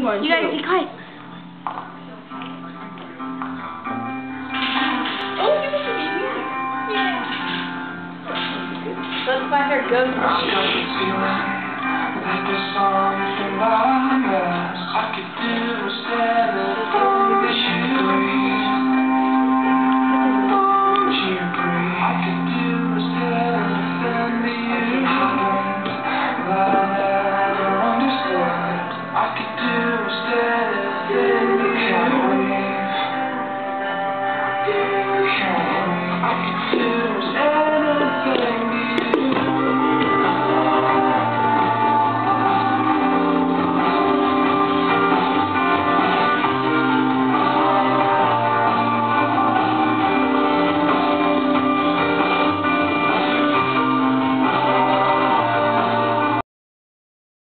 You guys be quiet. You. Let's find our ghost.